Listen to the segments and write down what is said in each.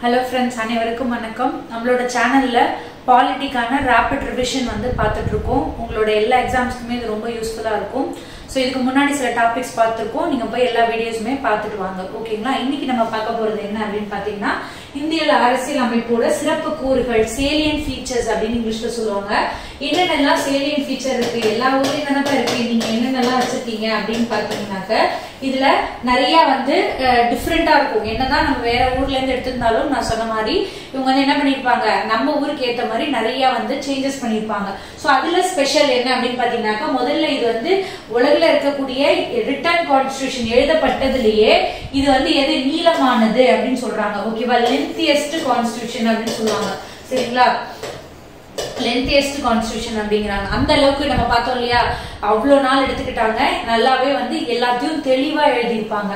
Hello friends அனைவருக்கும் வணக்கம். நம்மளோட சேனலில் பாலிட்டிக்கான ரேபிட் ரிவிஷன் வந்து பார்த்துட்ருக்கோம். உங்களோட எல்லா எக்ஸாம்ஸ்க்குமே இது ரொம்ப யூஸ்ஃபுல்லாக இருக்கும். ஸோ இதுக்கு முன்னாடி சில டாபிக்ஸ் பார்த்துருக்கோம். நீங்கள் போய் எல்லா வீடியோஸுமே பார்த்துட்டு வாங்க. ஓகேங்களா இன்னைக்கு நம்ம பார்க்க போகிறது என்ன அப்படின்னு பார்த்தீங்கன்னா இந்தியாவில் அரசியல் அமைப்போட சிறப்பு கூறுகள் சேலியன் ஃபீச்சர்ஸ் அப்படின்னு இங்கிலீஷ்ல சொல்லுவாங்க. என்னென்னலாம் சேலியன் ஃபீச்சர் இருக்கு? எல்லா ஊர்லயும் தானே இருக்கு? நீங்க என்னென்னலாம் வச்சிருக்கீங்க அப்படின்னு பார்த்தீங்கன்னாக்க இதுல நிறைய வந்து டிஃப்ரெண்டா இருக்கும். என்னதான் நம்ம வேற ஊர்ல இருந்து எடுத்திருந்தாலும் நான் சொன்ன மாதிரி இவங்க வந்து என்ன பண்ணிருப்பாங்க? நம்ம ஊருக்கு ஏத்த மாதிரி நிறைய வந்து சேஞ்சஸ் பண்ணிருப்பாங்க. சோ அதுல ஸ்பெஷல் என்ன அப்படின்னு பாத்தீங்கன்னாக்கா முதல்ல இது வந்து உலகில் இருக்கக்கூடிய ரிட்டர்ன் கான்ஸ்டியூஷன் எழுதப்பட்டதுலயே இது வந்து எது நீளமானது அப்படின்னு சொல்றாங்க. ஓகேவா லென்த்தியஸ்ட் கான்ஸ்டியூஷன் அப்படின்னு சொல்லுவாங்க. சரிங்களா? லென்த்தியஸ்ட் கான்ஸ்டியூஷன் அப்படிங்கிறாங்க. அந்த அளவுக்கு நம்ம பார்த்தோம் இல்லையா? அவ்வளோ நாள் எடுத்துக்கிட்டாங்க. நல்லாவே வந்து எல்லாத்தையும் தெளிவாக எழுதியிருப்பாங்க.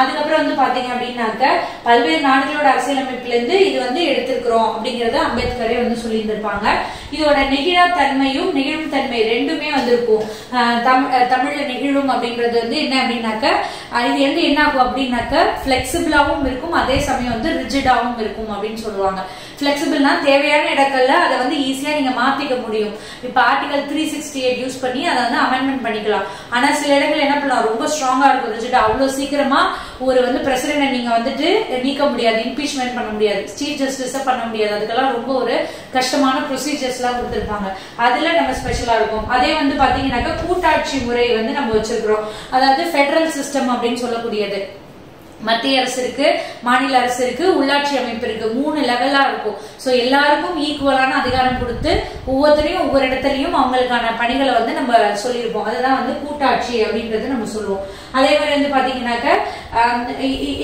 அதுக்கப்புறம் வந்து பார்த்தீங்க அப்படின்னாக்க பல்வேறு நாடுகளோட அரசியலமைப்புலேருந்து இது வந்து எடுத்திருக்கிறோம் அப்படிங்கிறத அம்பேத்கரே வந்து சொல்லியிருந்திருப்பாங்க. இதோட நெகிழா தன்மையும் நெகிழும் தன்மை ரெண்டுமே வந்திருக்கும். தமிழ் தமிழ்ல நெகிழும் அப்படின்றது வந்து என்ன அப்படின்னாக்க இது வந்து என்ன ஆகும் அப்படின்னாக்க ஃபிளெக்சிபிளாகவும் இருக்கும் அதே சமயம் வந்து ரிஜிடாகவும் இருக்கும் அப்படின்னு சொல்லுவாங்க. ஃபிளெக்சிபிள்னா தேவையான இடங்கள்ல அதை வந்து ஈஸியா நீங்க மாத்திக்க முடியும். இப்ப article three sixty eight use பண்ணி அதை வந்து அமெண்ட்மெண்ட் பண்ணிக்கலாம். ஆனா சில இடங்கள் என்ன பண்ணலாம்? ரொம்ப ஸ்ட்ராங்கா இருக்கும். ரிஜிட் அவ்வளவு சீக்கிரமா ஒரு வந்து பிரசிடென்ட் நீங்க வந்துட்டு நீக்க முடியாது இம்பீச்மெண்ட் பண்ண முடியாது சீஃப் ஜஸ்டிஸ் பண்ண முடியாது. அதுக்கெல்லாம் ரொம்ப ஒரு கஷ்டமான ப்ரொசீஜர்ஸ் எல்லாம் கொடுத்துருப்பாங்க. அதுல நம்ம ஸ்பெஷலா இருக்கும். அதே வந்து பாத்தீங்கன்னாக்கா கூட்டாட்சி முறை வந்து நம்ம வச்சிருக்கிறோம். அதாவது ஃபெடரல் சிஸ்டம் அப்படின்னு சொல்லக்கூடியது. மத்திய அரசு இருக்கு மாநில அரசு இருக்கு உள்ளாட்சி அமைப்பு இருக்கு. மூணு லெவலா இருக்கும். சோ எல்லாருக்கும் ஈக்குவலான அதிகாரம் கொடுத்து ஒவ்வொருத்தரையும் ஒவ்வொரு இடத்துலயும் அவங்களுக்கான பணிகளை வந்து நம்ம சொல்லியிருப்போம். அதுதான் வந்து கூட்டாட்சி அப்படின்றது நம்ம சொல்லுவோம். அதே மாதிரி வந்து பாத்தீங்கன்னாக்க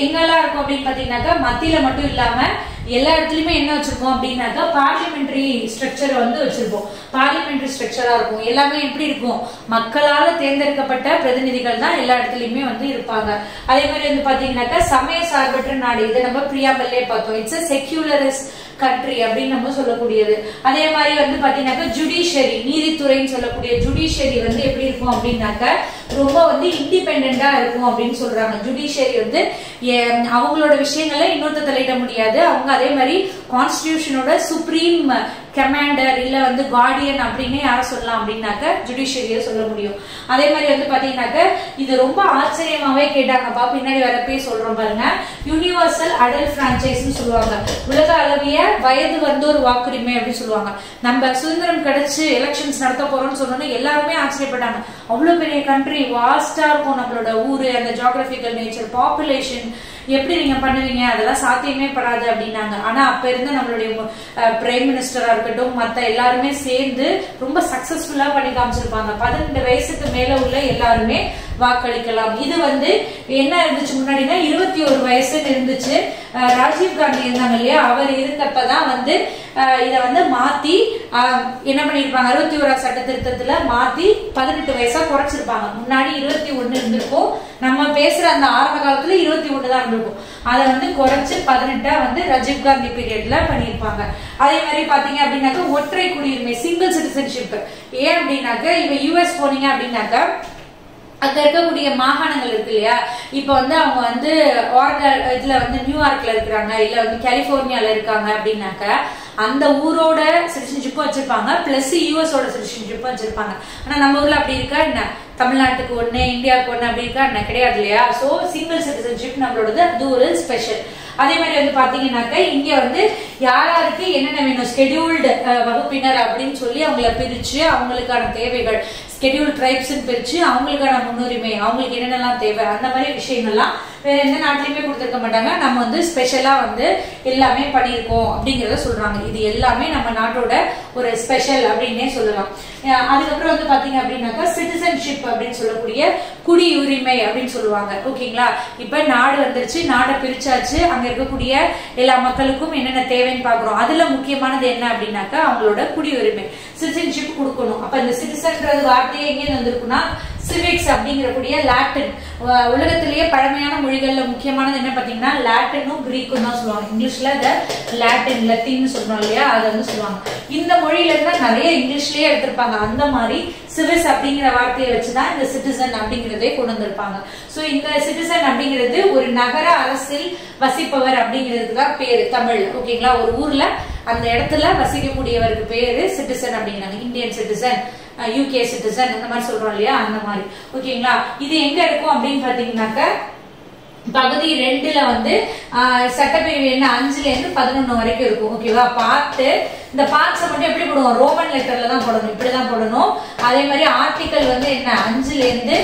எங்கெல்லாம் இருக்கும் அப்படின்னு பாத்தீங்கன்னாக்கா மத்தியில மட்டும் இல்லாம எல்லா இடத்துலயுமே என்ன வச்சிருக்கோம் அப்படின்னாக்கா பார்லிமெண்டரி ஸ்ட்ரக்சர் வந்து வச்சிருப்போம். பார்லிமெண்டரி ஸ்ட்ரக்சரா இருக்கும். எல்லாமே எப்படி இருக்கும்? மக்களால தேர்ந்தெடுக்கப்பட்ட பிரதிநிதிகள் தான் எல்லா இடத்துலயுமே வந்து இருப்பாங்க. அதே மாதிரி வந்து பாத்தீங்கன்னாக்கா சமய சார்பற்ற நாடு இதை நம்ம பிரியாமல்லே பார்த்தோம். இட்ஸ் செக்யூலரிஸ் கண்ட்ரி அப்படின்னு நம்ம சொல்லக்கூடியது. அதே மாதிரி வந்து பாத்தீங்கன்னாக்கா ஜுடிஷியரி நீதித்துறைன்னு சொல்லக்கூடிய ஜுடிஷியரி வந்து எப்படி இருக்கும் அப்படின்னாக்க ரொம்ப வந்து இண்டிபெண்டா இருக்கும் அப்படின்னு சொல்றாங்க. ஜுடிஷியரி வந்து அவங்களோட விஷயங்களை இன்னொருத்த தலையிட முடியாது. அவங்க அதே மாதிரி கான்ஸ்டியூஷனோட சுப்ரீம் கமாண்டர் இல்ல வந்து கார்டியன் அப்படின்னு யாரும் சொல்லலாம் அப்படின்னாக்க ஜுடிஷியரிய சொல்ல முடியும். அதே மாதிரி வந்து பாத்தீங்கன்னாக்க இது ரொம்ப ஆச்சரியமாவே கேட்டாங்கப்பா பின்னாடி வரப்பே சொல்றோம் பாருங்க. யூனிவர்சல் அடல்ட் பிரான்ச்சைஸ் சொல்லுவாங்க. உலக அளவிய வயது வந்தோர் வாக்குரிமை அப்படின்னு சொல்லுவாங்க. நம்ம சுதந்திரம் கிடைச்சு எலெக்ஷன்ஸ் நடத்த போறோம்னு சொன்னோன்னு எல்லாருமே ஆச்சரியப்பட்டாங்க. அவ்வளோ பெரிய கண்ட்ரி வாஸ்டா இருக்கும் நம்மளோட ஊரு அந்த ஜியாகிரபிக்கல் நேச்சர் பாப்புலேஷன் எப்படி நீங்க பண்ணுவீங்க? அதெல்லாம் சாத்தியமே படாது அப்படின்னாங்க. ஆனா அப்ப இருந்து நம்மளுடைய பிரைம் மினிஸ்டரா இருக்கட்டும் மத்த எல்லாருமே சேர்ந்து ரொம்ப சக்சஸ்ஃபுல்லா பண்ணி காமிச்சிருப்பாங்க. பதினெண்டு வயசுக்கு மேல உள்ள எல்லாருமே வாக்களிக்கலாம். இது வந்து என்ன இருந்துச்சு முன்னாடினா இருபத்தி ஒரு வயசுன்னு இருந்துச்சு. ராஜீவ் காந்தி இருந்தாங்க இல்லையா? அவர் இருந்தப்பதான் வந்து இதை வந்து மாத்தி என்ன பண்ணிருப்பாங்க அறுபத்தி ஓரா சட்ட திருத்தத்துல மாத்தி பதினெட்டு வயசா குறைச்சிருப்பாங்க. முன்னாடி இருபத்தி ஒண்ணு இருந்திருக்கும். நம்ம பேசுற அந்த ஆரம்ப காலத்துல இருபத்தி ஒண்ணு தான் இருந்திருக்கும். அதை வந்து குறைச்சு பதினெட்டா வந்து ராஜீவ் காந்தி பீரியட்ல பண்ணியிருப்பாங்க. அதே மாதிரி பாத்தீங்க அப்படின்னாக்க ஒற்றை குடியுரிமை சிங்கிள் சிட்டிசன்ஷிப் ஏன் அப்படின்னாக்க இவ யூஎஸ் போனீங்க அப்படின்னாக்க அங்க இருக்கக்கூடிய மாகாணங்கள் இருக்கு இல்லையா? இப்ப வந்து அவங்க வந்து ஆர்டர் இதுல வந்து நியூயார்க்ல இருக்கிறாங்க. இல்ல வந்து கலிபோர்னியால இருக்காங்க அப்படின்னாக்க அந்த ஊரோட சிட்டிசன்ஷிப்பும் வச்சிருப்பாங்க. பிளஸ் யூஎஸோட சிட்டிசன்ஷிப்பும் வச்சிருப்பாங்க. ஆனா நம்ம ஊர்ல அப்படி இருக்கா? என்ன? தமிழ்நாட்டுக்கு ஒண்ணு இந்தியாவுக்கு ஒண்ணு அப்படி இருக்கா? என்ன? கிடையாது இல்லையா? சோ சிங்கிள் சிட்டிசன்ஷிப் நம்மளோடது அது ஒரு ஸ்பெஷல் அதே மாதிரி வந்து பாத்தீங்கன்னாக்க இங்க வந்து யாராருக்கு என்னென்ன வேணும்? ஸ்கெடியூல்டு வகுப்பினர் அப்படின்னு சொல்லி அவங்கள பிரிச்சு அவங்களுக்கான தேவைகள் ஸ்கெடியூல் ட்ரைப்ஸ் பிரிச்சு அவங்களுக்கான முன்னுரிமை அவங்களுக்கு என்னென்னலாம் தேவை அந்த மாதிரி விஷயங்கள்லாம் வேற எந்த நாட்டிலுமே கொடுத்துருக்க மாட்டாங்க. நம்ம வந்து ஸ்பெஷலா வந்து எல்லாமே பண்ணியிருக்கோம் அப்படிங்கறத சொல்றாங்க. இது எல்லாமே நம்ம நாட்டோட ஒரு ஸ்பெஷல் அப்படின்னே சொல்லலாம். அதுக்கப்புறம் வந்து பாத்தீங்க அப்படின்னாக்கா சிட்டிசன்ஷிப் அப்படின்னு சொல்லக்கூடிய குடியுரிமை அப்படின்னு சொல்லுவாங்க. ஓகேங்களா? இப்ப நாடு வந்துருச்சு நாடை பிரிச்சாச்சு அங்க இருக்கக்கூடிய எல்லா மக்களுக்கும் என்னென்ன தேவைன்னு பாக்குறோம். அதுல முக்கியமானது என்ன அப்படின்னாக்கா அவங்களோட குடியுரிமை. சிட்டிசன்ஷிப் கொடுக்கணும். அப்ப இந்த சிட்டிசன்றது வார்த்தையே எங்கே வந்திருக்குன்னா சிவிக்ஸ் அப்படிங்கிறக்கூடிய லாட்டின் உலகத்திலேயே பழமையான மொழிகள்ல முக்கியமானது என்ன பாத்தீங்கன்னா லாட்டினும் கிரீக்கும் தான் சொல்லுவாங்க. இங்கிலீஷ்ல அதை லாட்டின் லத்தீன் சொல்றோம் இல்லையா? அதை வந்து சொல்லுவாங்க. இந்த மொழியில இருந்தால் நிறைய இங்கிலீஷ்லயே எடுத்திருப்பாங்க. அந்த மாதிரி சிவிஸ் அப்படிங்கிற வார்த்தையை வச்சுதான் இந்த சிட்டிசன் அப்படிங்கிறதே கொண்டு வந்திருப்பாங்க. சோ இந்த சிட்டிசன் அப்படிங்கிறது ஒரு நகர அரசில் வசிப்பவர் அப்படிங்கிறதுக்கு தான் பேரு. தமிழ். ஓகேங்களா? ஒரு ஊர்ல அந்த இடத்துல வசிக்கக்கூடியவருக்கு பேரு சிட்டிசன் அப்படிங்கிறாங்க. இந்தியன் சிட்டிசன் யூகே சிட்டிசன் அந்த மாதிரி சொல்றோம் இல்லையா? அந்த மாதிரி. ஓகேங்களா இது எங்க இருக்கும் அப்படின்னு பாத்தீங்கன்னாக்க பகுதி ரெண்டுல வந்து சட்டப்பிரிவு என்ன அஞ்சுல இருந்து பதினொன்னு வரைக்கும் இருக்கும். ஓகேவா பார்த்து இந்த பார்ட்ஸை மட்டும் எப்படி போடுவோம்? ரோமன் லெட்டர்ல தான் போடணும். இப்படிதான் போடணும். அதே மாதிரி ஆர்டிக்கல் வந்து என்ன? அஞ்சுல இருந்து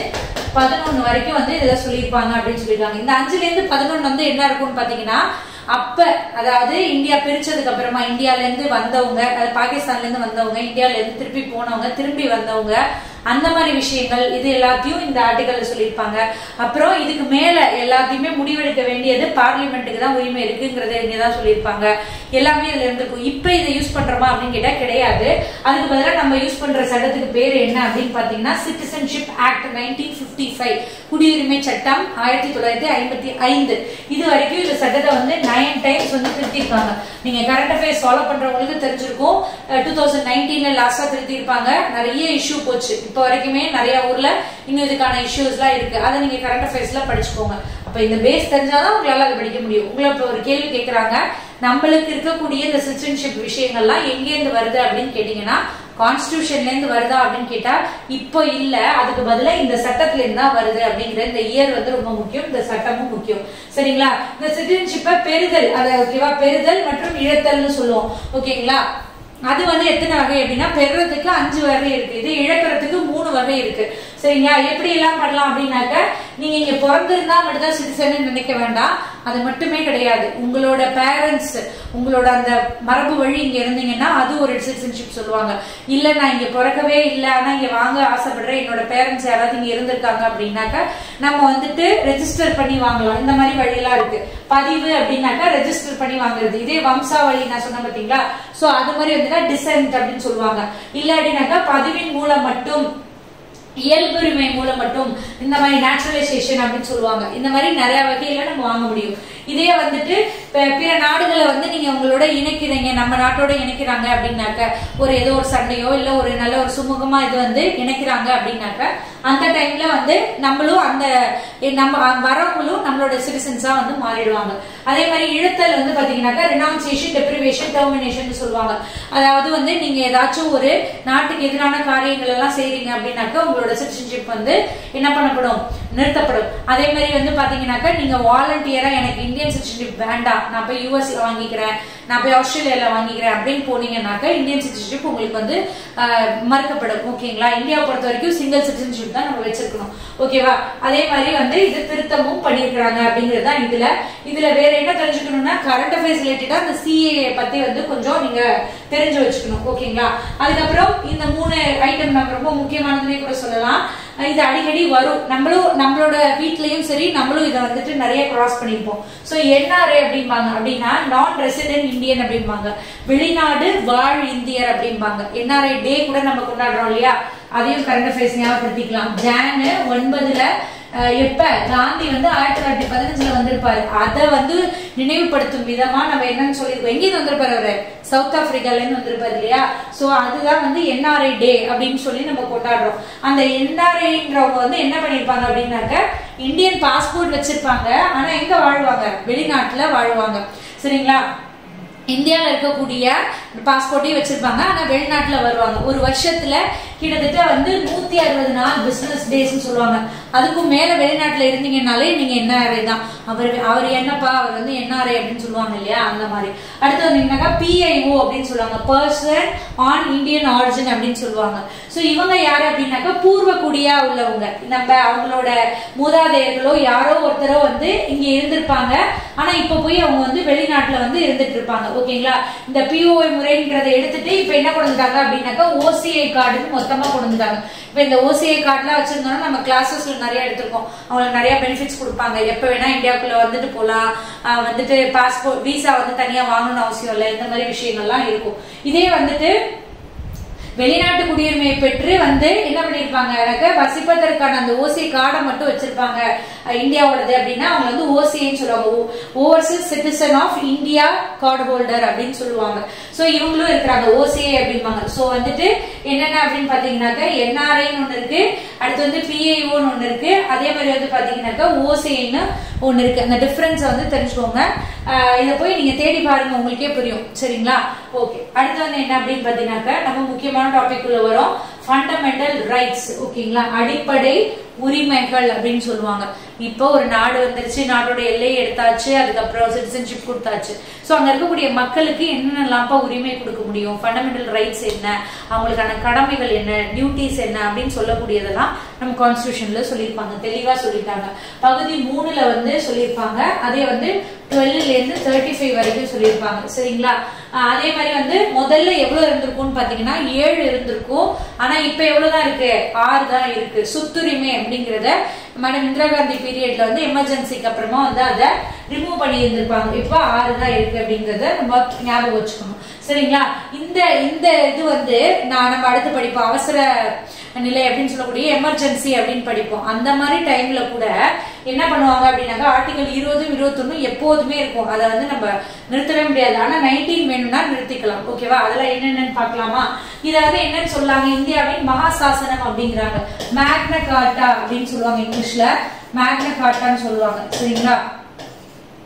பதினொன்னு வரைக்கும் வந்து இதை சொல்லியிருப்பாங்க அப்படின்னு சொல்லியிருக்காங்க. இந்த அஞ்சுல இருந்து பதினொன்னு வந்து என்ன இருக்கும்னு பாத்தீங்கன்னா அப்ப அதாவது இந்தியா பிரிச்சதுக்கு அப்புறமா இந்தியால இருந்து வந்தவங்க அதாவது பாகிஸ்தான்ல இருந்து வந்தவங்க இந்தியால இருந்து திருப்பி போனவங்க திரும்பி வந்தவங்க அந்த மாதிரி விஷயங்கள் இது எல்லாத்தையும் இந்த ஆர்டிகல்ல சொல்லியிருப்பாங்க. அப்புறம் இதுக்கு மேல எல்லாத்தையுமே முடிவெடுக்க வேண்டியது பார்லிமெண்ட்டுக்கு தான் உரிமை இருக்குங்கிறத இங்கே தான் சொல்லியிருப்பாங்க. எல்லாமே இதுல இருந்திருக்கும். இப்ப இதை யூஸ் பண்றோமா அப்படின்னு கேட்டா கிடையாது. அதுக்கு பதிலாக நம்ம யூஸ் பண்ற சட்டத்துக்கு பேர் என்ன அப்படின்னு பாத்தீங்கன்னா citizenship act nineteen fifty five குடியுரிமை சட்டம் ஆயிரத்தி தொள்ளாயிரத்தி ஐம்பத்தி ஐந்து. இது வரைக்கும் இந்த சட்டத்தை வந்து நைன் டைம்ஸ் வந்து திருத்திருக்காங்க நீங்க கரண்ட் அஃபேர்ஸ் ஃபாலோ பண்றவங்களுக்கு தெரிஞ்சிருக்கும். டூ தௌசண்ட் நைன்டீன்ல லாஸ்டா திருத்திருப்பாங்க நிறைய இஷ்யூ போச்சு. இப்போ வரைக்குமே நிறைய ஊர்ல இன்னும் இதுக்கான இஷ்யூஸ் எல்லாம் இருக்கு. அதை நீங்க கரண்ட் அஃபேர்ஸ்ல படிச்சுக்கோங்க. அப்ப இந்த பேஸ் தெரிஞ்சாதான் உங்களால அதை படிக்க முடியும். உங்களை இப்ப ஒரு கேள்வி கேட்கறாங்க நம்மளுக்கு இருக்கக்கூடிய இந்த சிட்டிசன்ஷிப் விஷயங்கள்லாம் எங்கேருந்து வருது அப்படின்னு கேட்டீங்கன்னா கான்ஸ்டியூஷன்ல இருந்து வருதா அப்படின்னு கேட்டா இப்போ இல்ல. அதுக்கு பதிலா இந்த சட்டத்துல இருந்து தான் வருது அப்படிங்கிற இந்த இயர் வந்து ரொம்ப முக்கியம். இந்த சட்டமும் முக்கியம். சரிங்களா? இந்த சிட்டிசன்ஷிப்பை பெறுதல் அதை ஓகேவா பெறுதல் மற்றும் இழத்தல்னு சொல்லுவோம். ஓகேங்களா? அது வந்து எத்தனை வகை அப்படின்னா பெறுறதுக்கு அஞ்சு வகை இருக்கு. இது இழக்கிறதுக்கு மூணு வகை இருக்கு. சரிங்களா? எப்படி எல்லாம் பண்ணலாம் அப்படின்னாக்க நீங்க இங்க பிறந்திருந்தா மட்டும்தான் சிட்டிசன் நினைக்க வேண்டாம். அது மட்டுமே கிடையாது. உங்களோட பேரண்ட்ஸ் உங்களோட அந்த மரபு வழி இங்க இருந்தீங்கன்னா அது ஒரு சிட்டிசன்ஷிப் சொல்லுவாங்க. இல்ல நான் இங்க பிறக்கவே இல்ல ஆனா இங்க வாங்க ஆசைப்படுறேன். என்னோட பேரண்ட்ஸ் யாராவது இங்க இருந்திருக்காங்க அப்படின்னாக்க நம்ம வந்துட்டு ரெஜிஸ்டர் பண்ணி வாங்கலாம். இந்த மாதிரி வழியெல்லாம் இருக்கு. பதிவு அப்படின்னாக்கா ரெஜிஸ்டர் பண்ணி வாங்குறது. இதே வம்சாவளி நான் சொன்னேன் பாத்தீங்களா சோ அது மாதிரி வந்துன்னா டிசென்ட் அப்படின்னு சொல்லுவாங்க. இல்ல அப்படின்னாக்கா பதிவின் மூலம் மட்டும் இயல்புரிமை மூலம் மட்டும் இந்த மாதிரி நேச்சுரலைசேஷன் அப்படின்னு சொல்லுவாங்க. இந்த மாதிரி நிறைய வகையில நம்ம வாங்க முடியும். இதே வந்துட்டு பிற நாடுகளை வந்து நீங்க உங்களோட இணைக்கிறீங்க நம்ம நாட்டோட இணைக்கிறாங்க அப்படின்னாக்க ஒரு ஏதோ ஒரு சண்டையோ இல்ல ஒரு நல்ல ஒரு சுமூகமா இது வந்து இணைக்கிறாங்க அப்படின்னாக்க அந்த டைம்ல வந்து நம்மளும் அந்த நம்ம வரவங்களும் நம்மளோட சிட்டிசன்ஸா வந்து மாறிடுவாங்க. அதே மாதிரி இழுத்தல் வந்து பாத்தீங்கன்னாக்கா ரினான்சியேஷன் டெப்ரிவேஷன் டெர்மினேஷன் சொல்லுவாங்க. அதாவது வந்து நீங்க ஏதாச்சும் ஒரு நாட்டுக்கு எதிரான காரியங்கள் எல்லாம் செய்றீங்க அப்படின்னாக்கா உங்களோட சிட்டிசன்ஷிப் வந்து என்ன பண்ணப்படும்? நிறுத்தப்படும். அதே மாதிரி வந்து பாத்தீங்கன்னாக்கா நீங்க வாலண்டியரா எனக்கு இந்தியன் சிட்டிசன்ஷிப் வேண்டாம் நான் போய் யூஎஸ்ல வாங்கிக்கிறேன் நான் போய் ஆஸ்திரேலியால வாங்கிக்கிறேன் அப்படின்னு போனீங்கன்னாக்கா இந்தியன் சிட்டிசன்ஷிப் உங்களுக்கு வந்து மறுக்கப்படும் ஓகேங்களா? இந்தியாவை பொறுத்த வரைக்கும் சிங்கிள் சிட்டிசன்ஷிப் தான் நம்ம வச்சிருக்கணும். ஓகேவா அதே மாதிரி வந்து இது திருத்தமும் பண்ணியிருக்கிறாங்க அப்படிங்கிறது தான் இதுல. இதுல வேற என்ன தெரிஞ்சுக்கணும்னா கரண்ட் அஃபேர்ஸ் ரிலேட்டடா அந்த சிஏ பத்தி வந்து கொஞ்சம் நீங்க தெரிஞ்சு வச்சுக்கணும் ஓகேங்களா? அதுக்கப்புறம் இந்த மூணு ஐட்டம் நம்ம ரொம்ப முக்கியமானதுன்னே கூட சொல்லலாம். இது அடிக்கடி வரும். நம்மளும் நம்மளோட வீட்லயும் சரி நம்மளும் இதை வந்துட்டு நிறைய கிராஸ் பண்ணிருப்போம் சோ என்ஆர்ஏ அப்படிம்பாங்க. அப்படின்னா நான் ரெசிடென்ட் இந்தியன் அப்படிம்பாங்க. வெளிநாடு வாழ் இந்தியர் அப்படிம்பாங்க. என்ஆர்ஐ டே கூட நம்ம கொண்டாடுறோம் இல்லையா? அதையும் கரண்ட் அஃபேர்ஸ் ஞாபகப்படுத்திக்கலாம். ஜானு ஒன்பதுல எப்ப காந்தி வந்து ஆயிரத்தி தொள்ளாயிரத்தி பதினஞ்சுல வந்திருப்பாரு. அதை வந்து நினைவுபடுத்தும் விதமா நம்ம என்னன்னு சொல்லியிருக்கோம். எங்கேயிருந்து வந்திருப்பாரு அவரு? சவுத் ஆப்பிரிக்கால இருந்து வந்திருப்பாரு இல்லையா? சோ அதுதான் வந்து என்ஆர்ஐ டே அப்படின்னு சொல்லி நம்ம கொண்டாடுறோம். அந்த என்ஆர்ஐங்கிறவங்க வந்து என்ன பண்ணிருப்பாங்க அப்படின்னாக்க இந்தியன் பாஸ்போர்ட் வச்சிருப்பாங்க. ஆனா எங்க வாழ்வாங்க? வெளிநாட்டுல வாழ்வாங்க. சரிங்களா? இந்தியாவில் இருக்கக்கூடிய பாஸ்போர்ட்டையும் வச்சிருப்பாங்க. ஆனா வெளிநாட்டுல வருவாங்க. ஒரு வருஷத்துல கிட்டத்தட்ட வந்து நூத்தி அறுபது நாள் பிசினஸ் டேஸ்னு சொல்லுவாங்க. அதுக்கும் மேல வெளிநாட்டுல இருந்தீங்கன்னாலே நீங்க என்ஆர்ஐ தான். அவர் அவர் என்னப்பா? அவர் வந்து என்ஆர்ஐ அப்படின்னு சொல்லுவாங்க இல்லையா? அந்த மாதிரி. அடுத்து வந்தீங்கன்னாக்கா பிஐஓ அப்படின்னு சொல்லுவாங்க. பர்சன் ஆன் இந்தியன் ஆரிஜின் அப்படின்னு சொல்லுவாங்க. சோ இவங்க யாரு அப்படின்னாக்கா பூர்வ குடியா உள்ளவங்க. நம்ம அவங்களோட மூதாதையர்களோ யாரோ ஒருத்தரோ வந்து இங்க இருந்திருப்பாங்க. ஆனா இப்ப போய் அவங்க வந்து வெளிநாட்டுல வந்து இருந்துட்டு இருப்பாங்க. ஓகேங்களா? இந்த பிஓஐ முறைன்றதை எடுத்துட்டு இப்ப என்ன கொடுத்துட்டாங்க அப்படின்னாக்கா ஓசிஐ கார்டுன்னு மொத்தமா கொடுத்துட்டாங்க இப்ப இந்த ஓசிஐ கார்டுலாம் வச்சிருந்தோம்னா நம்ம கிளாஸஸ்ல நிறைய எடுத்திருக்கோம். அவங்களுக்கு நிறைய பெனிஃபிட்ஸ் கொடுப்பாங்க. எப்ப வேணா இந்தியாவுக்குள்ள வந்துட்டு போலாம். வந்துட்டு பாஸ்போர்ட் விசா வந்து தனியா வாங்கணும்னு அவசியம் இல்லை. இந்த மாதிரி விஷயங்கள்லாம் இருக்கும். இதே வந்துட்டு வெளிநாட்டு குடியுரிமையை பெற்று வந்து என்ன பண்ணிருப்பாங்க வசிப்பதற்கான அந்த ஓசி கார்டை மட்டும் வச்சிருப்பாங்க இந்தியாவோடது அப்படின்னா அவங்க வந்து ஓசின்னு சொல்லுவாங்க. Overseas citizen of India card holder அப்படின்னு சொல்லுவாங்க. ஸோ இவங்களும் இருக்கிறாங்க ஓசிஏ அப்படிம்பாங்க. ஸோ வந்துட்டு என்னென்ன அப்படின்னு பாத்தீங்கன்னாக்க என்ஆர்ஐன்னு ஒன்று இருக்கு. அடுத்து வந்து பிஐஓன்னு ஒன்று இருக்கு. அதே மாதிரி வந்து பாத்தீங்கன்னாக்கா ஓசிஐன்னு ஒன்று இருக்கு. அந்த டிஃபரன்ஸ் வந்து தெரிஞ்சுக்கோங்க. இதை போய் நீங்க தேடி பாருங்க உங்களுக்கே புரியும். சரிங்களா? ஓகே அடுத்து வந்து என்ன அப்படின்னு பாத்தீங்கன்னாக்கா நம்ம முக்கியமான டாபிக் உள்ள வரும் ஃபண்டமெண்டல் ரைட்ஸ் ஓகேங்களா? அடிப்படை உரிமைகள் அப்படின்னு சொல்லுவாங்க. இப்போ ஒரு நாடு வந்துருச்சு நாட்டோட எல்லையை எடுத்தாச்சு அதுக்கப்புறம் சிட்டிசன்ஷிப் கொடுத்தாச்சு. ஸோ அங்கே இருக்கக்கூடிய மக்களுக்கு என்னென்னலாம்ப்பா உரிமை கொடுக்க முடியும்? ஃபண்டமெண்டல் ரைட்ஸ் என்ன? அவங்களுக்கான கடமைகள் என்ன? டியூட்டிஸ் என்ன? அப்படின்னு சொல்லக்கூடியதெல்லாம் நம்ம கான்ஸ்டியூஷன்ல சொல்லியிருப்பாங்க. தெளிவாக சொல்லிட்டாங்க பகுதி மூணுல வந்து சொல்லியிருப்பாங்க. அதே வந்து டுவெல்ல இருந்து தேர்ட்டி ஃபைவ் வரைக்கும் சொல்லியிருப்பாங்க. சரிங்களா? அதே மாதிரி வந்து முதல்ல எவ்வளவு இருந்திருக்கும்னு பாத்தீங்கன்னா ஏழு இருந்திருக்கும். ஆனா இப்ப எவ்வளவுதான் இருக்கு? ஆறு தான் இருக்கு. சுத்துரிமை அப்படிங்கறத மேடம் இந்திரா காந்தி பீரியட்ல வந்து எமர்ஜென்சிக்கு அப்புறமா வந்து அதை ரிமூவ் பண்ணி இருந்திருப்பாங்க இப்ப ஆறு தான் இருக்கு அப்படிங்கறத நம்ம ஞாபகம் வச்சுக்கணும். சரிங்களா? இந்த இந்த இது வந்து நான் நம்ம அடுத்து படிப்போம் அவசர நிலை அப்படின்னு சொல்லக்கூடிய எமர்ஜென்சி அப்படின்னு படிப்போம். அந்த மாதிரி டைம்ல கூட என்ன பண்ணுவாங்க அப்படின்னாக்கா ஆர்டிகல் இருபதும் இருபத்தொன்னு எப்போதுமே இருக்கும். அதை வந்து நம்ம நிறுத்தவே முடியாது. ஆனா நைன்டீன் வேணும்னா நிறுத்திக்கலாம். ஓகேவா அதெல்லாம் என்னென்னு பார்க்கலாமா? இதை வந்து என்னன்னு சொல்லாங்க? இந்தியாவின் மகாசாசனம் அப்படிங்கிறாங்க. மேக்ன கார்ட்டா அப்படின்னு சொல்லுவாங்க இங்கிலீஷ்ல. மேக்ன கார்ட்டான்னு சொல்லுவாங்க. சரிங்களா?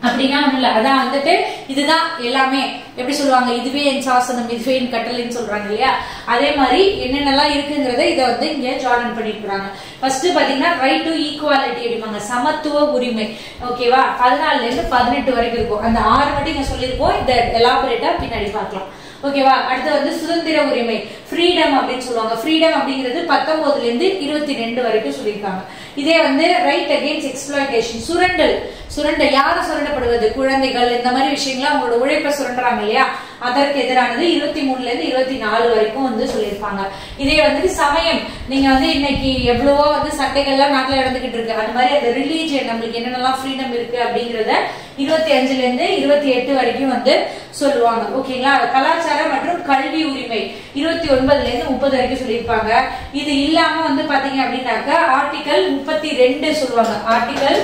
அப்படின்னா ஒண்ணும் இல்ல அதான் வந்துட்டு இதுதான் எல்லாமே. எப்படி சொல்லுவாங்க? இதுவே என் சாசனம் இதுவே என் கட்டளைன்னு சொல்றாங்க இல்லையா? அதே மாதிரி என்னென்னலாம் இருக்குங்கிறத இதை வந்து இங்க ஜாயின் பண்ணிருக்கிறாங்க ஃபர்ஸ்ட் பாத்தீங்கன்னா ரைட் டு ஈக்குவாலிட்டி அப்படிம்பாங்க. சமத்துவ உரிமை. ஓகேவா பதினாலுல இருந்து பதினெட்டு வரைக்கும் இருக்கும். அந்த ஆறு மட்டும் இங்க சொல்லியிருக்கோம் இந்த எலாபரேட்டா பின்னாடி பார்க்கலாம். ஓகேவா? அடுத்து வந்து சுதந்திர உரிமை ஃப்ரீடம் அப்படின்னு சொல்லுவாங்க. ஃப்ரீடம் அப்படிங்கிறது பத்தொன்பதுல இருந்து இருபத்தி ரெண்டு வரைக்கும் சொல்லியிருக்காங்க. இதே வந்து ரைட் அகேன்ஸ்ட் எக்ஸ்பிளாய்டேஷன் சுரண்டல். சுரண்டல் யாரும் சுரண்டப்படுவது? குழந்தைகள் இந்த மாதிரி விஷயங்கள்லாம் அவங்களோட உழைப்பை சுரண்டுறாங்க இல்லையா? அதற்கு எதிரானது இருபத்தி மூணுல இருந்து இருபத்தி நாலு வரைக்கும் வந்து சொல்லியிருப்பாங்க. இதே வந்துட்டு சமயம். நீங்க வந்து இன்னைக்கு எவ்வளவோ வந்து சட்டைகள்லாம் நாட்டுல நடந்துகிட்டு இருக்கு. அந்த மாதிரி அந்த ரிலீஜியன் நம்மளுக்கு என்னென்னலாம் ஃப்ரீடம் இருக்கு அப்படிங்கறத இருபத்தி அஞ்சுல இருந்து இருபத்தி எட்டு வரைக்கும் வந்து சொல்லுவாங்க. ஓகேங்களா? கலாச்சாரம் மற்றும் கல்வி உரிமை. இருபத்தி ஒன்பதுல இருந்து முப்பது வரைக்கும் சொல்லியிருப்பாங்க. இது இல்லாம வந்து பாத்தீங்க அப்படின்னாக்கா ஆர்டிகல் முப்பத்தி ரெண்டு சொல்லுவாங்க. ஆர்டிகல்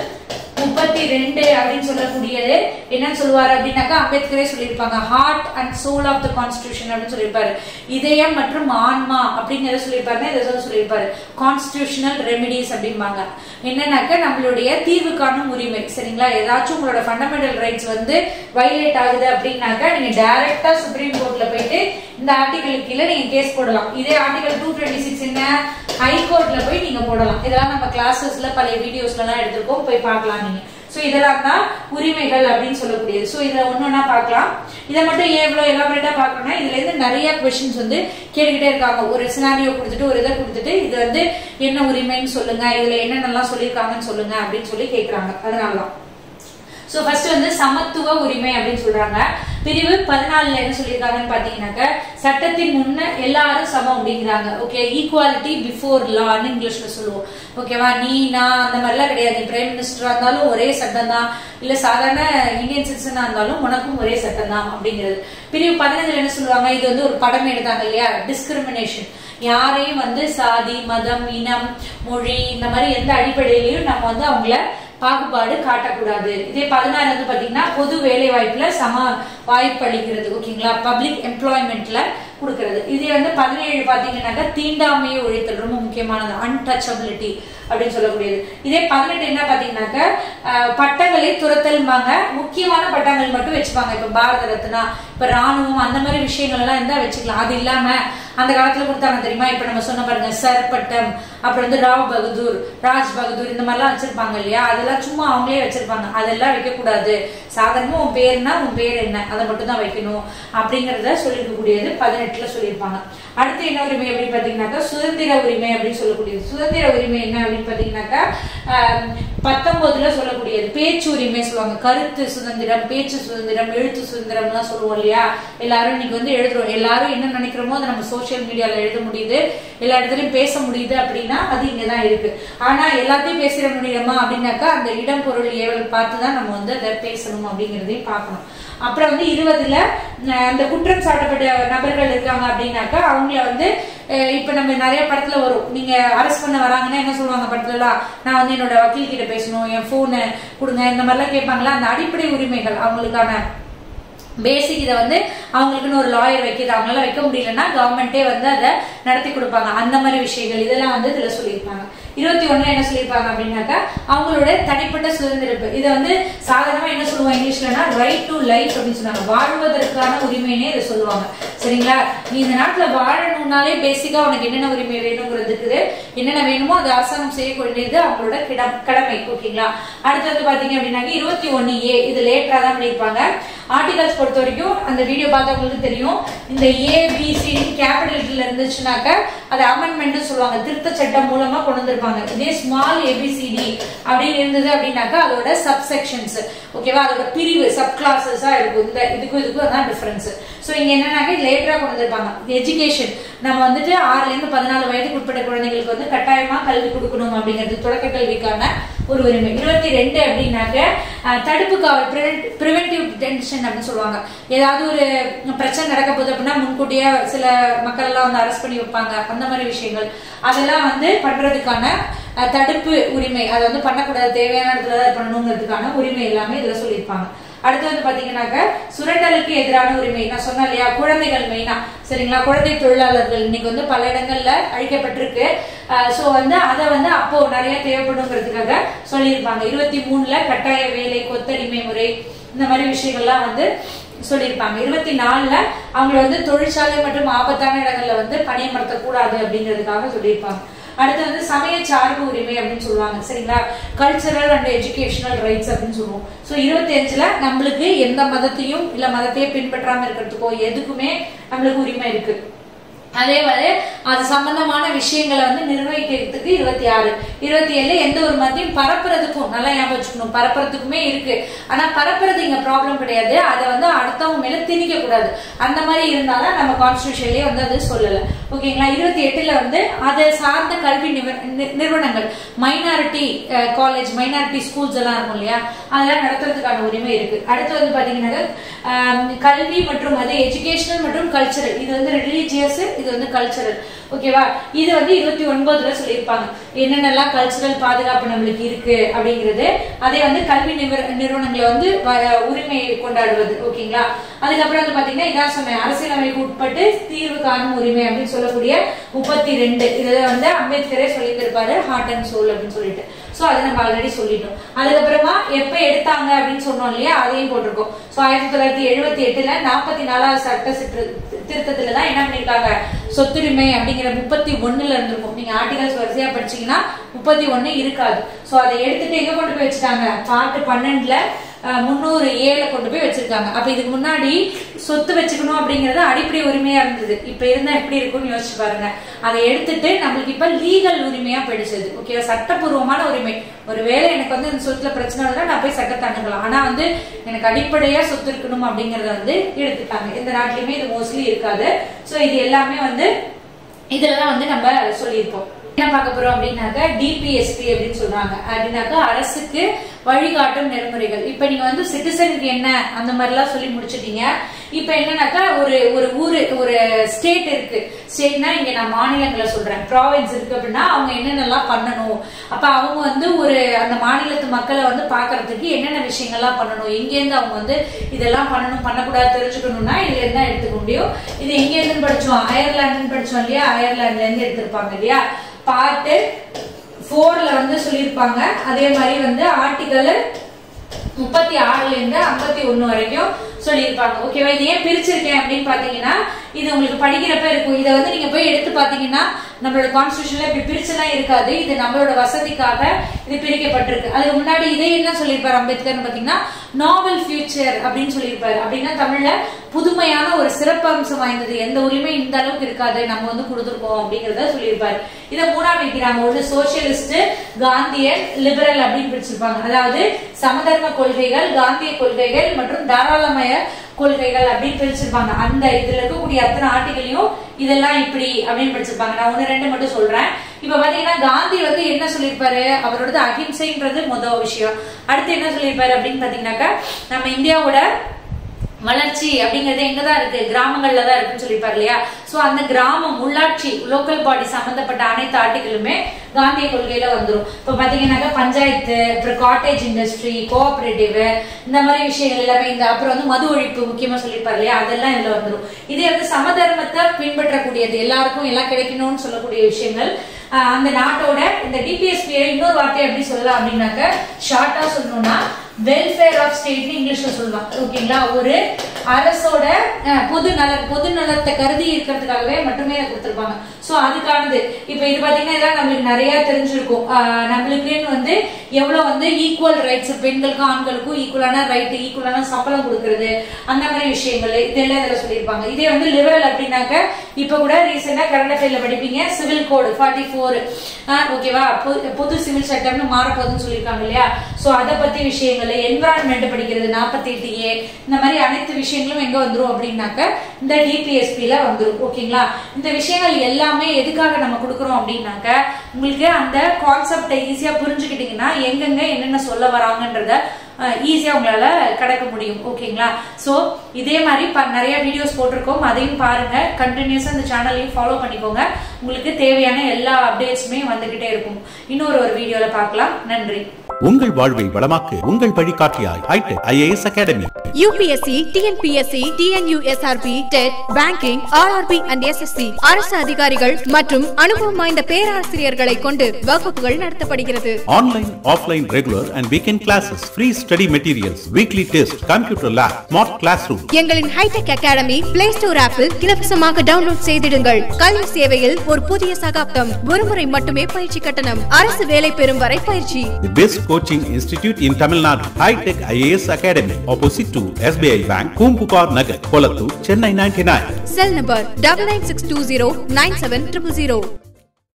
முப்பத்தி ரெண்டு அப்படின்னு சொல்லக்கூடியது. என்னன்னு சொல்லுவார் அப்படின்னாக்கா அம்பேத்கரே சொல்லியிருப்பாங்க. Heart and soul of the constitution அப்படின்னு சொல்லியிருப்பாரு. இதயம் மற்றும் ஆன்மா அப்படிங்கிறத சொல்லியிருப்பாருன்னா இதை சொல்ல சொல்லியிருப்பாரு. கான்ஸ்டியூஷனல் ரெமிடிஸ் அப்படிம்பாங்க. என்னன்னாக்கா நம்மளுடைய தீர்வு காணும் உரிமை. சரிங்களா? ஏதாச்சும் உங்களோட ஃபண்டமெண்டல் ரைட்ஸ் வந்து வயலேட் ஆகுது அப்படின்னாக்கா நீங்க டைரக்டா சுப்ரீம் கோர்ட்ல போயிட்டு இந்த ஆர்டிகல் கீழே நீங்க கேஸ் போடலாம். இதே ஆர்டிகல் டூ டுவெண்ட்டி சிக்ஸ் என்ன ஹைகோர்ட்ல போய் நீங்க போடலாம். இதெல்லாம் நம்ம கிளாஸஸ்ல பழைய வீடியோஸ்ல எல்லாம் எடுத்திருக்கோம். போய் பார்க்கலாம் ஸோ சோ இதெல்லாம் தான் உரிமைகள் அப்படின்னு சொல்லக்கூடியது. சோ இதை ஒன்னொன்னா பார்க்கலாம். இதை மட்டும் ஏன் எலாபரேட்டா பார்க்கணும்னா இதுல இருந்து நிறைய கொஸ்டின்ஸ் வந்து கேட்டுக்கிட்டே இருக்காங்க. ஒரு சினாரியோ கொடுத்துட்டு ஒரு இதை கொடுத்துட்டு இது வந்து என்ன உரிமைன்னு சொல்லுங்க இதுல என்னென்னலாம் சொல்லியிருக்காங்கன்னு சொல்லுங்க அப்படின்னு சொல்லி கேக்குறாங்க. அதனாலதான். சோ ஃபர்ஸ்ட் வந்து சமத்துவ உரிமை அப்படின்னு சொல்றாங்க. பிரிவு பதினாலுல என்ன சொல்லியிருக்காங்கன்னு பாத்தீங்கன்னாக்க சட்டத்தின் முன்ன எல்லாரும் சமம் அப்படிங்கிறாங்க. ஓகே ஈக்குவாலிட்டி பிஃபோர் லான்னு இங்கிலீஷ்ல சொல்லுவோம். ஓகேவா நீ நான் அந்த மாதிரிலாம் கிடையாது. பிரைம் மினிஸ்டரா இருந்தாலும் ஒரே சட்டம் தான். இல்ல சாதாரண இந்தியன் சிட்டிசனா இருந்தாலும் உனக்கும் ஒரே சட்டம் தான் அப்படிங்கிறது. பிரிவு பதினஞ்சுல என்ன சொல்லுவாங்க? இது வந்து ஒரு படம் எடுத்தாங்க இல்லையா? டிஸ்கிரிமினேஷன் யாரையும் வந்து சாதி மதம் இனம் மொழி இந்த மாதிரி எந்த அடிப்படையிலையும் நம்ம வந்து அவங்கள பாகுபாடு காட்டக்கூடாது. இதே பதினாறு வந்து பாத்தீங்கன்னா பொது வேலை வாய்ப்புல சம வாய்ப்பு அளிக்கிறது ஓகேங்களா பப்ளிக் எம்ப்ளாய்மெண்ட்ல கொடுக்கறது. இதே வந்து பதினேழு பார்த்தீங்கன்னாக்கா தீண்டாமையை ஒழித்தல் ரொம்ப முக்கியமானது. அன்டச்சபிலிட்டி அப்படின்னு சொல்லக்கூடியது. இதே பதினெட்டு என்ன பார்த்தீங்கன்னாக்கா பட்டங்களை துரத்தல்பாங்க முக்கியமான பட்டங்கள் மட்டும் வச்சுப்பாங்க. இப்போ பாரத ரத்னா இப்போ ராணுவம் அந்த மாதிரி விஷயங்கள்லாம் இருந்தால் வச்சுக்கலாம். அது இல்லாமல் அந்த காலத்தில் கொடுத்தாங்க தெரியுமா? இப்போ நம்ம சொன்ன பாருங்க சர் பட்டம் அப்புறம் வந்து ராவ் பகதூர் ராஜ் பகதூர் இந்த மாதிரிலாம் வச்சிருப்பாங்க இல்லையா? அதெல்லாம் சும்மா அவங்களே வச்சிருப்பாங்க. அதெல்லாம் வைக்கக்கூடாது. சாதாரணமாக உன் பேர்னா உன் பேர் என்ன? அதை மட்டும் தான் வைக்கணும். அப்படிங்கிறத சொல்லிருக்கக்கூடியது பதினெட்டு. பதினெட்டுல சொல்லியிருப்பாங்க. அடுத்து என்ன உரிமை அப்படின்னு பார்த்தீங்கன்னாக்கா சுதந்திர உரிமை அப்படின்னு சொல்லக்கூடியது. சுதந்திர உரிமை என்ன அப்படின்னு பார்த்தீங்கன்னாக்கா பத்தொன்பதுல சொல்லக்கூடியது. பேச்சு உரிமை சொல்லுவாங்க. கருத்து சுதந்திரம் பேச்சு சுதந்திரம் எழுத்து சுதந்திரம்னுலாம் சொல்லுவோம் இல்லையா? எல்லாரும் இன்னைக்கு வந்து எழுதுறோம். எல்லாரும் என்ன நினைக்கிறோமோ அதை நம்ம சோஷியல் மீடியால எழுத முடியுது. எல்லா இடத்துலயும் பேச முடியுது அப்படின்னா அது இங்கதான் இருக்கு. ஆனா எல்லாத்தையும் பேசிட முடியுமா அப்படின்னாக்கா அந்த இடம் பொருள் ஏவல் பார்த்து தான் நம்ம வந்து அதை பேசணும் அப்படிங்கிறதையும் பார்க்கணும். அப்புறம் வந்து இருபதுல அந்த குற்றம் சாட்டப்பட்ட நபர்கள் இருக்காங்க அப்படின்னாக்கா அவங்கள வந்து இப்ப நம்ம நிறைய படத்துல வரும். நீங்க அரெஸ்ட் பண்ண வராங்கன்னா என்ன சொல்லுவாங்க படத்துல நான் வந்து என்னோட வக்கீல் கிட்ட பேசணும் என் போனு கொடுங்க இந்த மாதிரிலாம் கேட்பாங்களா? அந்த அடிப்படை உரிமைகள் அவங்களுக்கான பேசிக் இதை வந்து அவங்களுக்குன்னு ஒரு லாயர் வைக்கிறது அவங்களால வைக்க முடியலன்னா கவர்மெண்ட்டே வந்து அதை நடத்தி கொடுப்பாங்க. அந்த மாதிரி விஷயங்கள் இதெல்லாம் வந்து இதுல சொல்லியிருப்பாங்க இருபத்தி ஒண்ணுல என்ன சொல்லியிருப்பாங்க அப்படின்னாக்கா அவங்களோட தனிப்பட்ட சுதந்திரப்பு. இதை வந்து சாதாரணமா என்ன சொல்லுவாங்க இங்கிலீஷ்லன்னா ரைட் டு லைஃப் அப்படின்னு சொன்னாங்க வாழ்வதற்கான உரிமைனே இதை சொல்லுவாங்க. சரிங்களா? நீ இந்த நாட்டில் வாழணும்னாலே பேசிக்கா உனக்கு என்னென்ன உரிமை வேணுங்கிறது இருக்குது என்னென்ன வேணுமோ அது அரசாங்கம் செய்யக்கூடியது அவங்களோட கிடம் கடமை ஓகேங்களா? அடுத்து வந்து பாத்தீங்க அப்படின்னாக்க இருபத்தி ஒன்னு ஏ இது லேட்டரா தான் பண்ணியிருப்பாங்க ஆர்டிகல்ஸ் பொறுத்த வரைக்கும் அந்த வீடியோ பார்த்தவங்களுக்கு தெரியும். இந்த ஏபிசி பி கேபிட்டல் இருந்துச்சுனாக்க அது அமெண்ட்மெண்ட் சொல்லுவாங்க. திருத்த சட்டம் மூலமா கொண்டு வந்திருப்பாங்க. இதே ஸ்மால் ஏபிசிடி அப்படின்னு இருந்தது அப்படின்னாக்கா அதோட சப்செக்ஷன்ஸ் ஓகேவா? அதோட பிரிவு சப் கிளாஸஸா இருக்கும். இந்த இதுக்கும் இதுக்கும் அதான் டிஃபரன்ஸ் ஸோ இங்கே என்னன்னாக்க லேட்டராக கொண்டு வந்திருப்பாங்க எஜுகேஷன் நம்ம வந்துட்டு ஆறுலேருந்து பதினாலு வயதுக்கு உட்பட்ட குழந்தைங்களுக்கு வந்து கட்டாயமாக கல்வி கொடுக்கணும் அப்படிங்கிறது தொடக்க கல்விக்கான ஒரு உரிமை. இருபத்தி ரெண்டு அப்படின்னாக்க தடுப்பு காவல் ப்ரிவென்டிவ் டென்ஷன் அப்படின்னு சொல்லுவாங்க. ஏதாவது ஒரு பிரச்சனை நடக்க போகுது அப்படின்னா முன்கூட்டியே சில மக்கள் எல்லாம் வந்து அரெஸ்ட் பண்ணி வைப்பாங்க. அந்த மாதிரி விஷயங்கள். அதெல்லாம் வந்து பண்றதுக்கான தடுப்பு உரிமை. அதை வந்து பண்ணக்கூடாது. தேவையான இடத்துல தான் பண்ணணுங்கிறதுக்கான உரிமை எல்லாமே இதில் சொல்லியிருப்பாங்க. அடுத்து வந்து பாத்தீங்கன்னாக்க சுரண்டலுக்கு எதிரான உரிமை நான் சொன்னேன் இல்லையா? குழந்தைகள் மெயினா சரிங்களா? குழந்தை தொழிலாளர்கள் இன்னைக்கு வந்து பல இடங்கள்ல அழிக்கப்பட்டிருக்கு. சோ வந்து அதை வந்து அப்போ நிறைய தேவைப்படுங்கிறதுக்காக சொல்லியிருப்பாங்க. இருபத்தி மூணுல கட்டாய வேலை கொத்தடிமை முறை இந்த மாதிரி விஷயங்கள்லாம் வந்து சொல்லியிருப்பாங்க. இருபத்தி நாலுல அவங்களை வந்து தொழிற்சாலை மற்றும் ஆபத்தான இடங்கள்ல வந்து பணியமர்த்த கூடாது அப்படிங்கிறதுக்காக சொல்லியிருப்பாங்க. அடுத்து வந்து சமய சார்பு உரிமை அப்படின்னு சொல்லுவாங்க சரிங்களா? கல்ச்சரல் அண்ட் எஜுகேஷனல் ரைட்ஸ் அப்படின்னு சொல்லுவோம். ஸோ இருபத்தி அஞ்சுல நம்மளுக்கு எந்த மதத்தையும் இல்ல மதத்தையே பின்பற்றாம இருக்கிறதுக்கோ எதுக்குமே நம்மளுக்கு உரிமை இருக்கு. அதே மாதிரி அது சம்பந்தமான விஷயங்களை வந்து நிர்வகிக்கிறதுக்கு இருபத்தி ஆறு. இருபத்தி ஏழு எந்த ஒரு மதத்தையும் பரப்புறதுக்கும் நல்லா ஞாபகம் வச்சுக்கணும் பரப்புறதுக்குமே இருக்கு. ஆனா பரப்புறது இங்க ப்ராப்ளம் கிடையாது. அதை வந்து அடுத்தவங்க மேல திணிக்க கூடாது அந்த மாதிரி இருந்தாலும் நம்ம கான்ஸ்டியூஷன்லயே வந்து அது சொல்லல. ஓகேங்களா? இருபத்தி எட்டுல வந்து அதை சார்ந்த கல்வி நி- நிறுவனங்கள் மைனாரிட்டி காலேஜ் மைனாரிட்டி ஸ்கூல்ஸ் எல்லாம் இருக்கும் இல்லையா? அதெல்லாம் நடத்துறதுக்கான உரிமை இருக்கு. அடுத்து வந்து பாத்தீங்கன்னா கல்வி மற்றும் அது எஜுகேஷனல் மற்றும் கல்ச்சரல் இது வந்து ரிலீஜியஸ் இது வந்து கல்ச்சரல் ஓகேவா இது வந்து இருபத்தி ஒன்பதுல சொல்லியிருப்பாங்க. என்னென்னலாம் கல்ச்சரல் பாதுகாப்பு நம்மளுக்கு இருக்கு அப்படிங்கிறது அதே வந்து கல்வி நிறுவனங்களை வந்து வ- உரிமை கொண்டாடுவது. ஓகேங்களா அதுக்கப்புறம் வந்து பாத்தீங்கன்னா இதான் சொன்னேன் அரசியலமைப்பு உட்பட்டு தீர்வு காணும் உரிமை அப்படின்னு சொல்லக்கூடிய முப்பத்தி ரெண்டு. இதுல வந்து அம்பேத்கரே சொல்லியிருந்திருப்பாரு ஹார்ட் அண்ட் சோல் அப்படின்னு சொல்லிட்டு. ஸோ அதை நம்ம ஆல்ரெடி சொல்லிட்டோம். அதுக்கப்புறமா எப்ப எடுத்தாங்க அப்படின்னு சொன்னோம் இல்லையா? அதையும் போட்டிருக்கோம். ஸோ ஆயிரத்தி தொள்ளாயிரத்தி எழுபத்தி எட்டுல நாற்பத்தி நாலாவது சட்ட சிற்று- திருத்தத்துல தான் என்ன பண்ணிருக்காங்க? சொத்துரிமை அப்படிங்கிற முப்பத்தி ஒண்ணுல இருந்திருக்கும். நீங்க ஆர்டிகல்ஸ் வரிசையா படிச்சீங்கன்னா முப்பத்தி ஒண்ணு இருக்காது. ஸோ அதை எடுத்துட்டு எங்க கொண்டு போய் வச்சுட்டாங்க? பாட்டு பன்னெண்டுல முந்நூறு ஏழு கொண்டு போய் வச்சிருக்காங்க. அப்ப இதுக்கு முன்னாடி சொத்து வச்சுக்கணும் அப்படிங்கறது அடிப்படை உரிமையா இருந்தது. இப்ப இருந்தா எப்படி இருக்கும்னு யோசிச்சு பாருங்க. அதை எடுத்துட்டு நம்மளுக்கு இப்ப லீகல் உரிமையா போயிடுச்சது ஓகேவா சட்டப்பூர்வமான உரிமை. ஒருவேளை எனக்கு வந்து இந்த சொத்துல பிரச்சனை இருந்தா நான் போய் சட்டத்தை அணுகலாம். ஆனா வந்து எனக்கு அடிப்படையா சொத்து இருக்கணும் அப்படிங்கறத வந்து எடுத்துட்டாங்க. இந்த நாட்டிலுமே இது மோஸ்ட்லி இருக்காது. சோ இது எல்லாமே வந்து இதுலதான் வந்து நம்ம சொல்லியிருப்போம். என்ன பார்க்க போறோம் அப்படின்னாக்க டிபிஎஸ்பி அப்படின்னு சொல்றாங்க. அப்படின்னாக்கா அரசுக்கு வழிகாட்டும் நெறிமுறைகள். இப்ப நீங்க வந்து சிட்டிசனுக்கு என்ன அந்த மாதிரி எல்லாம் சொல்லி முடிச்சிட்டீங்க. இப்ப என்னன்னாக்கா ஒரு ஒரு ஊரு ஒரு ஸ்டேட் இருக்கு. ஸ்டேட்னா இங்க நான் மாநிலங்களை சொல்றேன். ப்ராவின்ஸ் இருக்கு அப்படின்னா அவங்க என்னென்னலாம் பண்ணணும்? அப்ப அவங்க வந்து ஒரு அந்த மாநிலத்து மக்களை வந்து பாக்குறதுக்கு என்னென்ன விஷயங்கள்லாம் பண்ணணும்? எங்கேருந்து அவங்க வந்து இதெல்லாம் பண்ணணும் பண்ணக்கூடாது தெரிஞ்சுக்கணும்னா இதுல இருந்தா எடுத்துக்க முடியும்? இது எங்க இருந்து படிச்சோம். அயர்லாந்துன்னு படிச்சோம் இல்லையா? அயர்லாந்துல இருந்து எடுத்திருப்பாங்க இல்லையா? பார்ட்டு போர்ல வந்து சொல்லியிருப்பாங்க. அதே மாதிரி வந்து ஆர்டிகல் முப்பத்தி ஆறுல இருந்து ஐம்பத்தி ஒண்ணு வரைக்கும் சொல்லியிருப்பாங்க. ஓகேவா இது ஏன் பிரிச்சிருக்கேன் அப்படின்னு பாத்தீங்கன்னா இது உங்களுக்கு படிக்கிறப்ப இருக்கும். இதை வந்து நீங்க போய் எடுத்து பாத்தீங்கன்னா நம்மளோட கான்ஸ்டியூஷன்ல இப்படி பிரிச்சுலாம் இருக்காது. இது நம்மளோட வசதிக்காக இது பிரிக்கப்பட்டிருக்கு. அதுக்கு முன்னாடி இதே என்ன சொல்லியிருப்பாரு அம்பேத்கர்னு பாத்தீங்கன்னா நாவல் ஃபியூச்சர் அப்படின்னு சொல்லியிருப்பாரு. அப்படின்னா தமிழ்ல புதுமையான ஒரு சிறப்பம்சம் வாய்ந்தது. எந்த உரிமை இந்த அளவுக்கு இருக்காது. நம்ம வந்து கொடுத்துருக்கோம் அப்படிங்கறத சொல்லியிருப்பாரு. இதை மூணா வைக்கிறாங்க. ஒன்று சோசியலிஸ்ட் காந்தியன் லிபரல் அப்படின்னு பிரிச்சிருப்பாங்க. அதாவது சமதர்ம கொள்கைகள் காந்திய கொள்கைகள் மற்றும் தாராளமய கொள்கைகள் அப்படின்னு பிரிச்சிருப்பாங்க. அந்த இதுல இருக்கக்கூடிய அத்தனை ஆர்டிகளையும் இதெல்லாம் இப்படி அப்படின்னு படிச்சிருப்பாங்க. நான் ஒண்ணு ரெண்டு மட்டும் சொல்றேன். இப்ப பாத்தீங்கன்னா காந்தி வந்து என்ன சொல்லியிருப்பாரு? அவரோடது அகிம்சைன்றது முதல் விஷயம். அடுத்து என்ன சொல்லியிருப்பாரு அப்படின்னு பாத்தீங்கன்னாக்கா நம்ம இந்தியாவோட வளர்ச்சி அப்படிங்கிறது எங்க தான் இருக்கு? கிராமங்கள்ல தான் இருக்குன்னு சொல்லியிருப்பாரு இல்லையா? சோ அந்த கிராமம் உள்ளாட்சி லோக்கல் பாடி சம்பந்தப்பட்ட அனைத்து ஆர்டிகளுமே காந்திய கொள்கையில வந்துடும் இப்ப பாத்தீங்கன்னாக்கா பஞ்சாயத்து அப்புறம் காட்டேஜ் இண்டஸ்ட்ரி கோஆபரேட்டிவ் இந்த மாதிரி விஷயங்கள் எல்லாமே இந்த அப்புறம் வந்து மது ஒழிப்பு முக்கியமா சொல்லியிருப்பாரு இல்லையா? அதெல்லாம் இதுல வந்துடும் இதே வந்து சமதர்மத்தை பின்பற்றக்கூடியது. எல்லாருக்கும் எல்லாம் கிடைக்கணும்னு சொல்லக்கூடிய விஷயங்கள். அந்த நாட்டோட இந்த டிபிஎஸ்பியை இன்னொரு வார்த்தை எப்படி சொல்லலாம் அப்படின்னாக்க ஷார்ட்டா சொல்லணும்னா வெல்ஃபேர் ஆஃப் ஸ்டேட்னு இங்கிலீஷ்ல சொல்லலாம் ஓகேங்களா ஒரு அரசோட பொது நல பொது நலத்தை கருதி இருக்கிறதுக்காகவே மட்டுமே அதை ஸோ அதுக்கானது. இப்போ இது பார்த்தீங்கன்னா இதெல்லாம் நம்மளுக்கு நிறைய தெரிஞ்சிருக்கும். நம்மளுக்குன்னு வந்து எவ்வளோ வந்து ஈக்குவல் ரைட்ஸ் பெண்களுக்கும் ஆண்களுக்கும் ஈக்குவலான ரைட் ஈக்குவலான சம்பளம் கொடுக்கறது அந்த மாதிரி விஷயங்கள் இதெல்லாம் இதில் சொல்லியிருப்பாங்க. இதே வந்து லிபரல் அப்படின்னாக்க இப்போ கூட ரீசெண்டாக கரண்ட் அஃபேர்ல படிப்பீங்க சிவில் கோடு ஃபார்ட்டி ஃபோர் ஓகேவா புது சிவில் சட்டம்னு மாறப்போகுதுன்னு சொல்லியிருக்காங்க இல்லையா? ஸோ அதை பத்தி விஷயங்கள் என்விரான்மெண்ட் படிக்கிறது நாற்பத்தி எட்டு ஏ இந்த மாதிரி அனைத்து விஷயங்களும் எங்க வந்துடும் அப்படின்னாக்க இந்த டிபிஎஸ்பில வந்துடும் ஓகேங்களா இந்த விஷயங்கள் எல்லாமே எதுக்காக நம்ம கொடுக்குறோம் அப்படின்னாக்க உங்களுக்கு அந்த கான்செப்டை ஈஸியா புரிஞ்சுக்கிட்டீங்கன்னா எங்கெங்க என்னென்ன சொல்ல வராங்கன்றத ஈஸியா உங்களால கிடைக்க முடியும். ஓகேங்களா? சோ இதே மாதிரி ப- நிறைய வீடியோஸ் போட்டிருக்கோம். அதையும் பாருங்க. கண்டினியூஸா இந்த சேனலையும் ஃபாலோ பண்ணிக்கோங்க. உங்களுக்கு தேவையான எல்லா அப்டேட்ஸுமே வந்துகிட்டே இருக்கும். இன்னொரு ஒரு வீடியோவில் பார்க்கலாம். நன்றி. உங்கள் வாழ்வை வளமாக்கு உங்கள் வழிகாட்டியாய் IAS academy UPSC TNPSC TNUSRB TET banking RRB and SSC அரசு அதிகாரிகள் மற்றும் அனுபவம் வாய்ந்த பேராசிரியர்களை கொண்டு வகுப்புகள் நடத்தப்படுகிறது. Online offline regular and weekend classes free study materials weekly test computer lab smart class room எங்களின் high tech academy play store ஆப்பில் இலவசமாக டவுன்லோட் செய்திடுங்கள். கல்வி சேவையில் ஒரு புதிய சகாப்தம் ஒருமுறை மட்டுமே பயிற்சி கட்டணம் அரசு வேலை பெறும் வரை பயிற்சி. The best coaching institute in Tamil Nadu, High Tech IAS Academy, to SBI bank Poompuhar Nagar Kolathur Chennai ninety nine cell number double nine six two zero nine seven triple zero